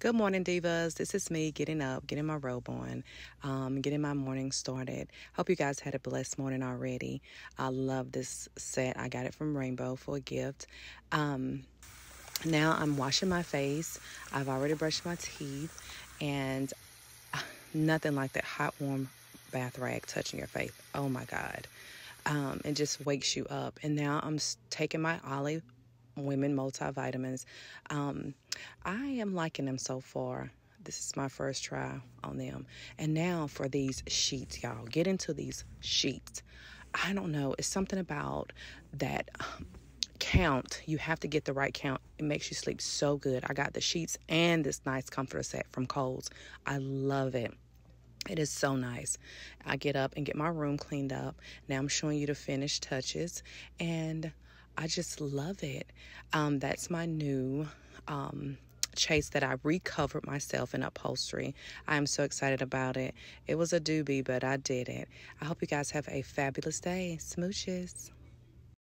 Good morning, divas. This is me getting up, getting my robe on, um, getting my morning started. Hope you guys had a blessed morning already. I love this set. I got it from Rainbow for a gift. Um, now I'm washing my face. I've already brushed my teeth, and uh, nothing like that hot, warm bath rag touching your face. Oh my God. Um, it just wakes you up. And now I'm taking my Olly Women multivitamins. Um, I am liking them so far. This is my first try on them. And now for these sheets, y'all. Get into these sheets. I don't know. It's something about that count. You have to get the right count. It makes you sleep so good. I got the sheets and this nice comforter set from Kohl's. I love it. It is so nice. I get up and get my room cleaned up. Now I'm showing you the finished touches and I just love it. Um, that's my new um, chase that I recovered myself in upholstery. I am so excited about it. It was a doobie, but I did it. I hope you guys have a fabulous day. Smooches.